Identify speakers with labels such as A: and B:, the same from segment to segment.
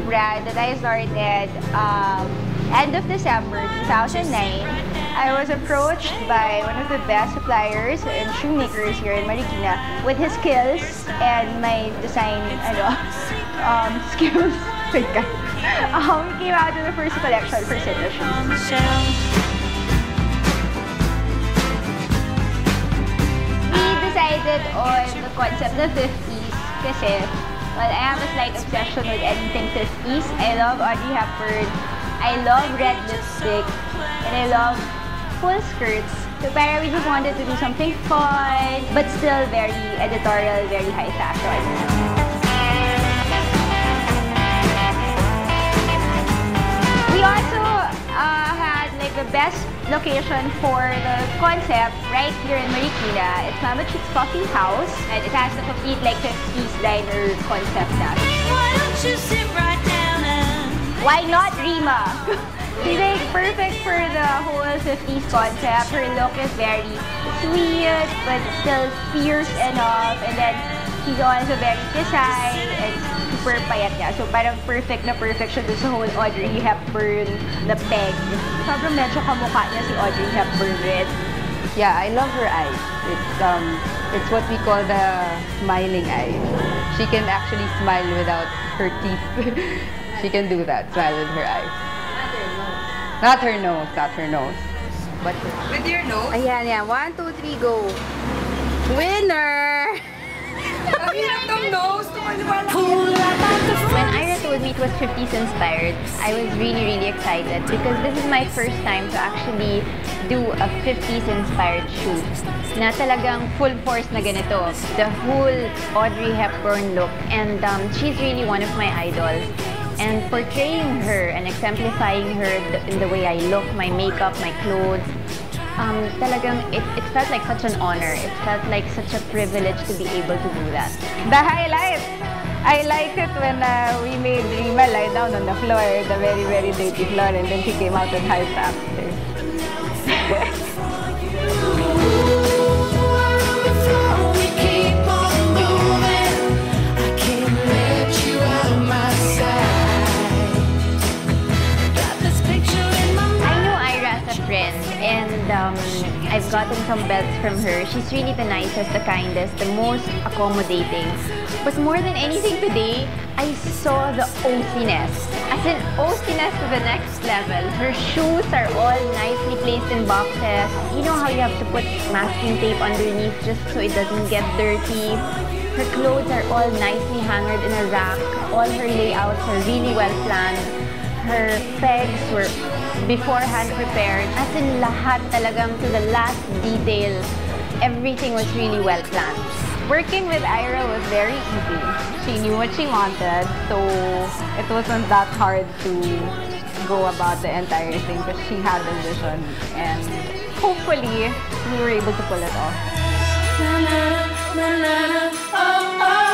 A: brand that I started um, end of December 2009. I was approached by one of the best suppliers and shoemakers here in Marikina with his skills and my design ano, um, skills. Wait, guys. Um, came out with the first collection for. We decided on the concept of 50s kasi well, I have a slight obsession with anything 50s. I love Audrey Hepburn. I love red lipstick. And I love full skirts. So parang we just wanted to do something fun, but still very editorial, very high fashion. We also uh, had like the best location for the concept right here in Marikina. It's Mama Chick's Coffee House and it has the complete like 50s diner concept na.
B: Why don't you sit right
A: Why not Rima? She's like perfect for the whole 50s concept. Her look is very sweet but still fierce enough and then she's also very kisay and super payat niya. So parang perfect na perfect siya dun sa whole Audrey Hepburn na peg. Sobrang medyo kamukha niya si Audrey Hepburn rin.
C: Yeah, I love her eyes. It's um, it's what we call the smiling eye. She can actually smile without her teeth. she can do that, smile with her eyes. Not her nose, not her nose. But
D: With your nose?
C: ayan, yan. One, two, three, go. Winner!
E: When Aira told me it was 50s inspired, I was really, really excited because this is my first time to actually do a 50s inspired shoot na talagang full force na ganito. The whole Audrey Hepburn look and um, she's really one of my idols. And portraying her and exemplifying her in the way I look, my makeup, my clothes, um, talagang it, it felt like such an honor. It felt like such a privilege to be able to do that.
C: The highlight! I like it when uh, we made Rima lie down on the floor, the very, very dirty floor, and then she came out with high after.
E: um, I've gotten some belts from her. She's really the nicest, the kindest, the most accommodating. But more than anything today, I saw the oasiness. As in, oasiness to the next level. Her shoes are all nicely placed in boxes. You know how you have to put masking tape underneath just so it doesn't get dirty. Her clothes are all nicely hangered in a rack. All her layouts are really well planned. Her pegs were beforehand prepared. As in lahat talagang to the last detail. Everything was really well planned.
C: Working with Ira was very easy. She knew what she wanted, so it wasn't that hard to go about the entire thing because she had a vision and hopefully we were able to pull it off.
B: na na na oh oh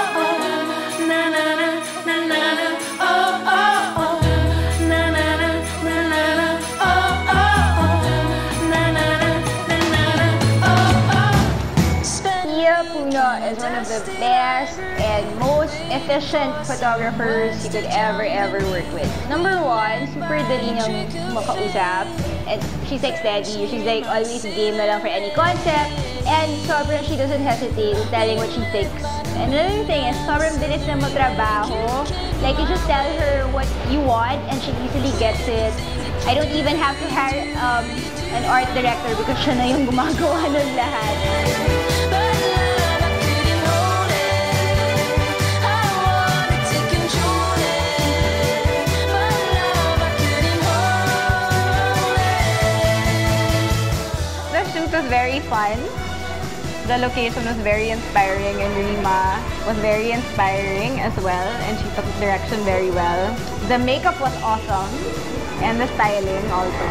A: Puno is one of the best and most efficient photographers you could ever, ever work with. Number one, super dali niyang makausap. And she's like steady. She's like always game na lang for any concept. And sobrang she doesn't hesitate in telling what she thinks. And another thing is, sobrang bilis na magtrabaho. Like, you just tell her what you want and she easily gets it. I don't even have to hire um, an art director because siya na yung gumagawa ng lahat.
C: Fun. The location was very inspiring and Rima was very inspiring as well and she took direction very well. The makeup was awesome and the styling also.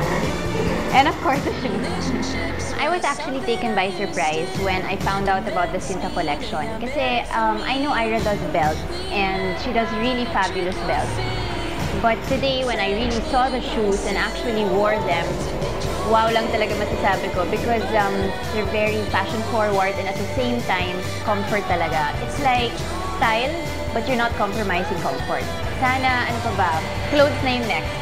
C: And of course the shoes.
E: I was actually taken by surprise when I found out about the Sinta collection. Kasi um, I know Aira does belts and she does really fabulous belts. But today, when I really saw the shoes and actually wore them, wow lang talaga masasabi ko because um, they're very fashion forward and at the same time, comfort talaga. It's like style, but you're not compromising comfort. Sana, ano pa ba? Clothes na yung next.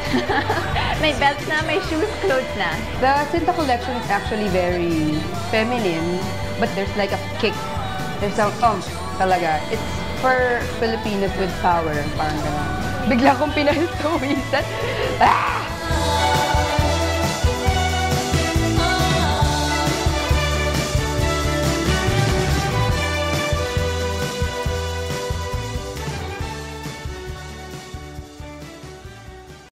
E: may belts na, may shoes, clothes na.
F: The Cinta collection is actually very feminine, but there's like a kick. There's some oomph talaga. It's for Filipinos with power, parang gano'n. Bigla kong pinaltuwisan. Ah!